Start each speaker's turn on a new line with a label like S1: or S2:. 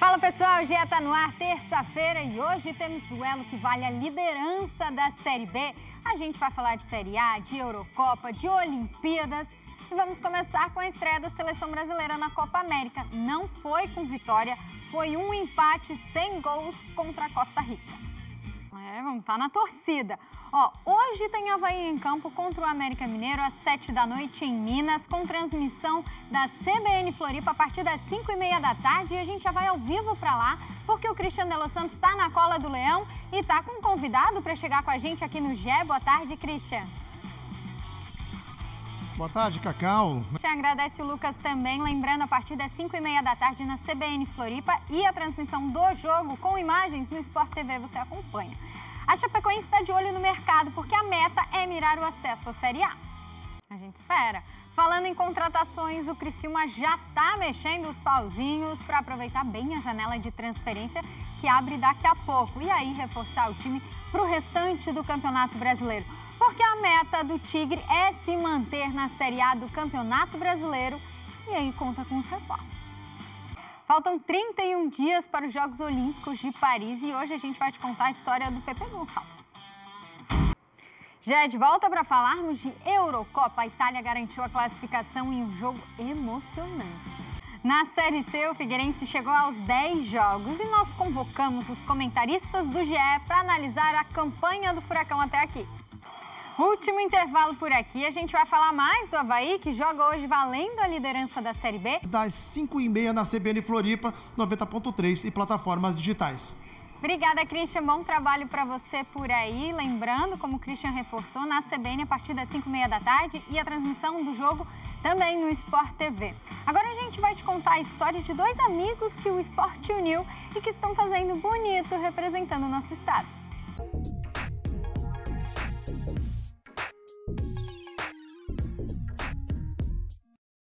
S1: Fala pessoal, GE tá no ar, terça-feira e hoje temos duelo que vale a liderança da Série B. A gente vai falar de Série A, de Eurocopa, de Olimpíadas e vamos começar com a estreia da seleção brasileira na Copa América. Não foi com vitória, foi um empate sem gols contra a Costa Rica. É, vamos estar tá na torcida. Ó, hoje tem Havaí em campo contra o América Mineiro às 7 da noite em Minas, com transmissão da CBN Floripa a partir das 5 e meia da tarde. E a gente já vai ao vivo para lá, porque o Cristiano Delo Santos está na cola do Leão e está com um convidado para chegar com a gente aqui no GE. Boa tarde, Cristian.
S2: Boa tarde, Cacau.
S1: Te agradece o Lucas também, lembrando a partir das 5 e meia da tarde na CBN Floripa e a transmissão do jogo com imagens no Sport TV você acompanha. A Chapecoense está de olho no mercado porque a meta é mirar o acesso à Série A. A gente espera. Falando em contratações, o Criciúma já está mexendo os pauzinhos para aproveitar bem a janela de transferência que abre daqui a pouco e aí reforçar o time para o restante do Campeonato Brasileiro. Porque a meta do Tigre é se manter na Série A do Campeonato Brasileiro e aí conta com os reforços. Faltam 31 dias para os Jogos Olímpicos de Paris e hoje a gente vai te contar a história do Pepe Gonçalves. Já é de volta para falarmos de Eurocopa. A Itália garantiu a classificação em um jogo emocionante. Na Série C, o Figueirense chegou aos 10 jogos e nós convocamos os comentaristas do GE para analisar a campanha do Furacão até aqui. Último intervalo por aqui. A gente vai falar mais do Havaí, que joga hoje valendo a liderança da Série B.
S2: Das 5h30 na CBN Floripa, 90.3 e plataformas digitais.
S1: Obrigada, Christian. Bom trabalho para você por aí. Lembrando, como o Christian reforçou, na CBN a partir das 5h30 da tarde e a transmissão do jogo também no Sport TV. Agora a gente vai te contar a história de dois amigos que o esporte uniu e que estão fazendo bonito representando o nosso estado.